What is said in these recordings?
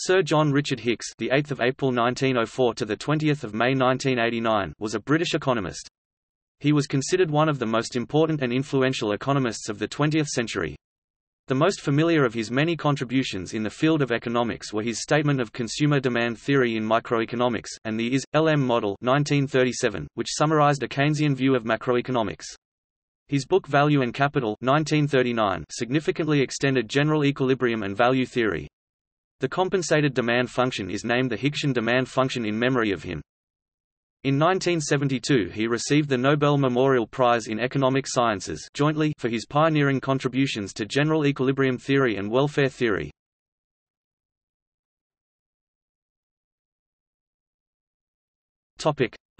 Sir John Richard Hicks, the 8th of April 1904 to the 20th of May 1989, was a British economist. He was considered one of the most important and influential economists of the 20th century. The most familiar of his many contributions in the field of economics were his statement of consumer demand theory in microeconomics, and the IS-LM model 1937, which summarized a Keynesian view of macroeconomics. His book Value and Capital 1939 significantly extended general equilibrium and value theory. The compensated demand function is named the Hicksian demand function in memory of him. In 1972 he received the Nobel Memorial Prize in Economic Sciences jointly for his pioneering contributions to general equilibrium theory and welfare theory.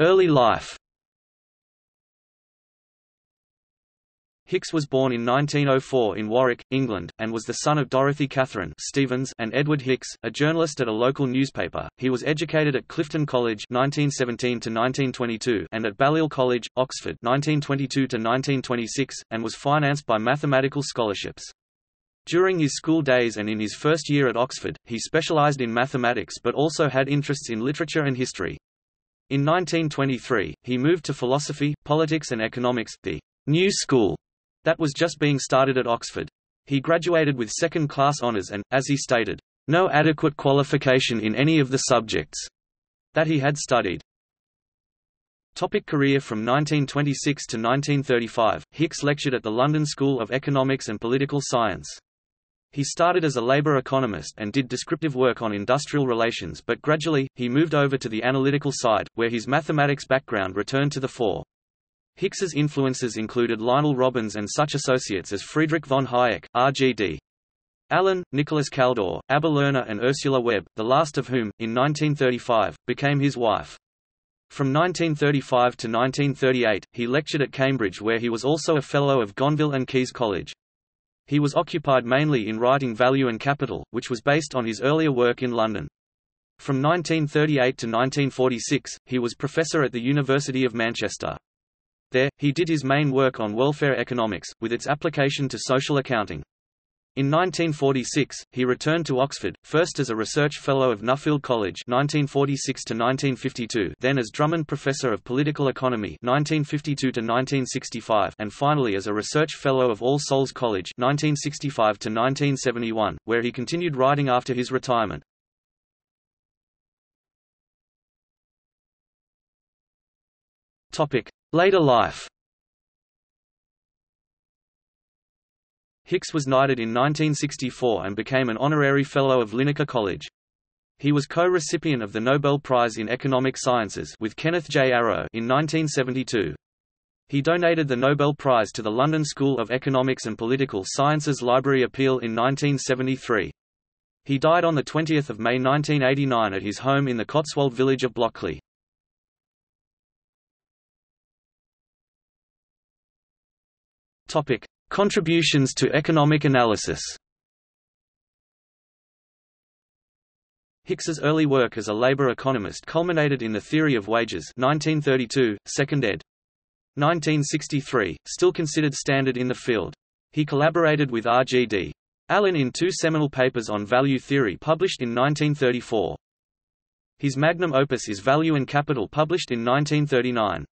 Early life Hicks was born in 1904 in Warwick, England, and was the son of Dorothy Catherine Stevens and Edward Hicks, a journalist at a local newspaper. He was educated at Clifton College 1917 1922 and at Balliol College, Oxford 1922 1926, and was financed by mathematical scholarships. During his school days and in his first year at Oxford, he specialized in mathematics but also had interests in literature and history. In 1923, he moved to philosophy, politics and economics, the New School, that was just being started at Oxford. He graduated with second-class honours and, as he stated, no adequate qualification in any of the subjects that he had studied. Topic career From 1926 to 1935, Hicks lectured at the London School of Economics and Political Science. He started as a labor economist and did descriptive work on industrial relations but gradually, he moved over to the analytical side, where his mathematics background returned to the fore. Hicks's influences included Lionel Robbins and such associates as Friedrich von Hayek, R.G.D. Allen, Nicholas Kaldor, Abba Lerner and Ursula Webb, the last of whom, in 1935, became his wife. From 1935 to 1938, he lectured at Cambridge where he was also a Fellow of Gonville and Caius College. He was occupied mainly in writing Value and Capital, which was based on his earlier work in London. From 1938 to 1946, he was professor at the University of Manchester. There, he did his main work on welfare economics, with its application to social accounting. In 1946, he returned to Oxford, first as a research fellow of Nuffield College 1946 1952, then as Drummond Professor of Political Economy 1952 1965, and finally as a research fellow of All Souls College 1965 1971, where he continued writing after his retirement. Topic: Later life Hicks was knighted in 1964 and became an honorary Fellow of Linacre College. He was co-recipient of the Nobel Prize in Economic Sciences with Kenneth J. Arrow in 1972. He donated the Nobel Prize to the London School of Economics and Political Sciences Library Appeal in 1973. He died on 20 May 1989 at his home in the Cotswold village of Blockley. Topic: Contributions to economic analysis. Hicks's early work as a labor economist culminated in the Theory of Wages 1932, 2nd ed. 1963, still considered standard in the field. He collaborated with R.G.D. Allen in two seminal papers on value theory published in 1934. His magnum opus is Value and Capital published in 1939.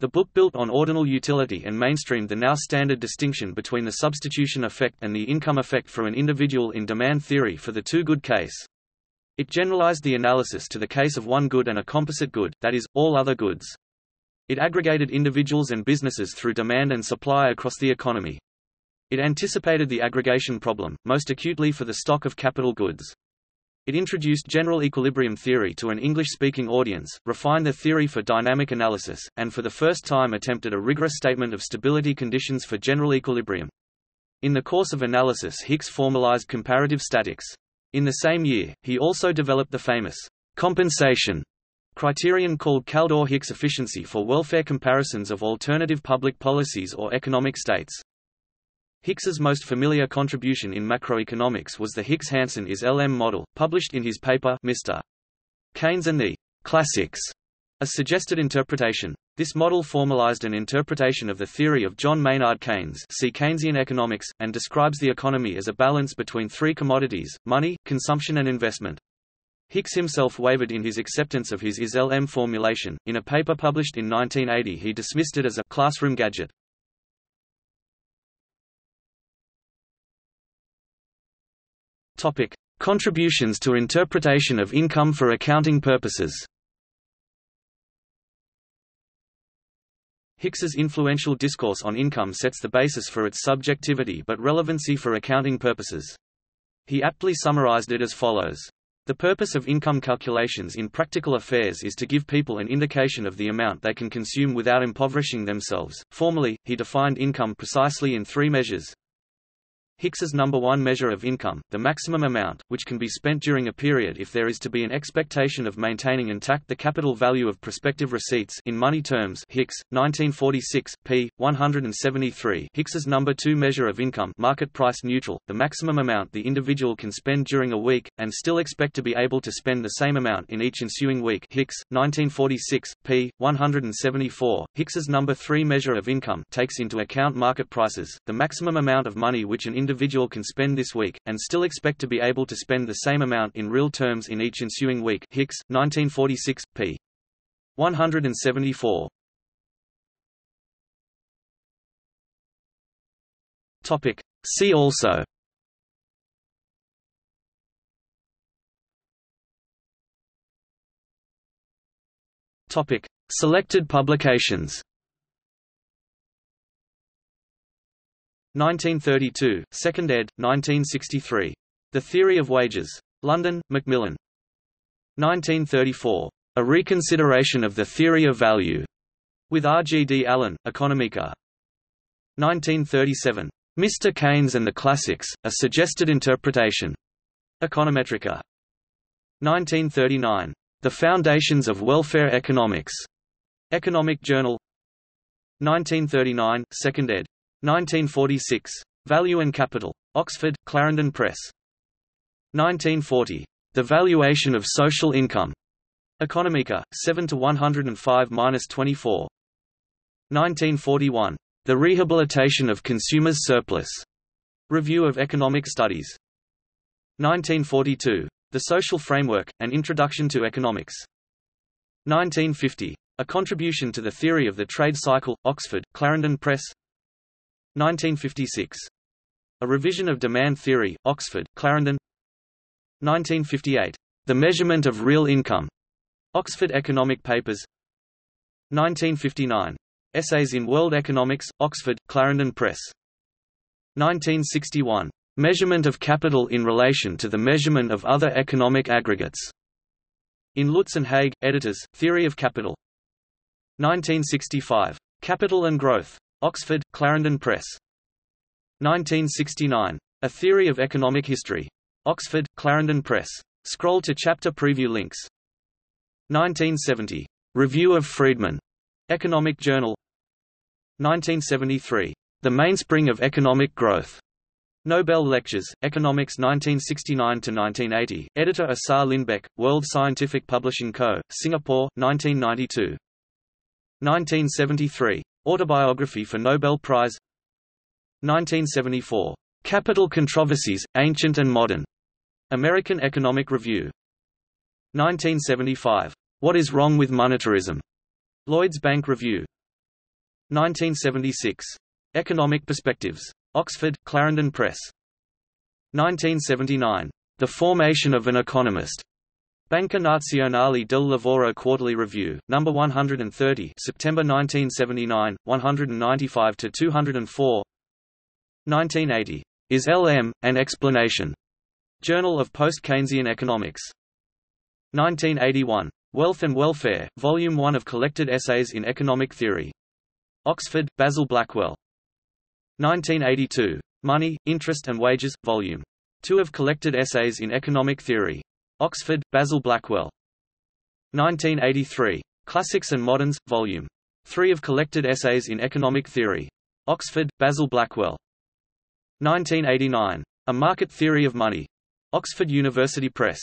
The book built on ordinal utility and mainstreamed the now standard distinction between the substitution effect and the income effect for an individual in demand theory for the two-good case. It generalized the analysis to the case of one good and a composite good, that is, all other goods. It aggregated individuals and businesses through demand and supply across the economy. It anticipated the aggregation problem, most acutely for the stock of capital goods. It introduced general equilibrium theory to an English-speaking audience, refined the theory for dynamic analysis, and for the first time attempted a rigorous statement of stability conditions for general equilibrium. In the course of analysis Hicks formalized comparative statics. In the same year, he also developed the famous compensation criterion called Kaldor-Hicks efficiency for welfare comparisons of alternative public policies or economic states. Hicks's most familiar contribution in macroeconomics was the Hicks-Hansen IS-LM model, published in his paper Mr. Keynes and the Classics, a suggested interpretation. This model formalized an interpretation of the theory of John Maynard Keynes see Keynesian economics, and describes the economy as a balance between three commodities, money, consumption and investment. Hicks himself wavered in his acceptance of his IS-LM formulation. In a paper published in 1980 he dismissed it as a classroom gadget. Topic: Contributions to interpretation of income for accounting purposes. Hicks's influential discourse on income sets the basis for its subjectivity but relevancy for accounting purposes. He aptly summarized it as follows. The purpose of income calculations in practical affairs is to give people an indication of the amount they can consume without impoverishing themselves. Formally, he defined income precisely in three measures Hicks's number one measure of income, the maximum amount, which can be spent during a period if there is to be an expectation of maintaining intact the capital value of prospective receipts in money terms Hicks, 1946, p. 173 Hicks's number two measure of income market price neutral, the maximum amount the individual can spend during a week, and still expect to be able to spend the same amount in each ensuing week Hicks, 1946, p. 174 Hicks's number three measure of income takes into account market prices, the maximum amount of money which an individual can spend this week, and still expect to be able to spend the same amount in real terms in each ensuing week Hicks, 1946, p. 174. Topic. See also Topic. Selected publications 1932, 2nd ed., 1963. The Theory of Wages. London, Macmillan. 1934. A Reconsideration of the Theory of Value. With R. G. D. Allen, Economica. 1937. Mr. Keynes and the Classics, A Suggested Interpretation. Econometrica. 1939. The Foundations of Welfare Economics. Economic Journal. 1939, 2nd ed. 1946. Value and Capital. Oxford, Clarendon Press. 1940. The Valuation of Social Income. Economica, 7 to 105-24. 1941. The Rehabilitation of Consumers' Surplus. Review of Economic Studies. 1942. The Social Framework, An Introduction to Economics. 1950. A Contribution to the Theory of the Trade Cycle, Oxford, Clarendon Press 1956. A Revision of Demand Theory, Oxford, Clarendon 1958. The Measurement of Real Income. Oxford Economic Papers 1959. Essays in World Economics, Oxford, Clarendon Press 1961. Measurement of capital in relation to the measurement of other economic aggregates. In Lutz and Haag, editors, Theory of Capital. 1965. Capital and Growth. Oxford, Clarendon Press. 1969. A Theory of Economic History. Oxford, Clarendon Press. Scroll to chapter preview links. 1970. Review of Friedman. Economic Journal. 1973. The Mainspring of Economic Growth. Nobel Lectures, Economics 1969–1980, editor Assar Lindbeck, World Scientific Publishing Co., Singapore, 1992. 1973. Autobiography for Nobel Prize 1974. Capital Controversies, Ancient and Modern. American Economic Review. 1975. What is Wrong with Monetarism? Lloyd's Bank Review. 1976. Economic Perspectives. Oxford, Clarendon Press. 1979. The Formation of an Economist. Banca Nazionale del Lavoro Quarterly Review, number 130, September 1979, 195 to 204. 1980. Is LM an explanation? Journal of Post-Keynesian Economics. 1981. Wealth and Welfare, Volume 1 of Collected Essays in Economic Theory. Oxford, Basil Blackwell. 1982. Money, Interest and Wages, Volume 2 of Collected Essays in Economic Theory. Oxford, Basil Blackwell. 1983. Classics and Moderns, Vol. 3 of Collected Essays in Economic Theory. Oxford, Basil Blackwell. 1989. A Market Theory of Money. Oxford University Press.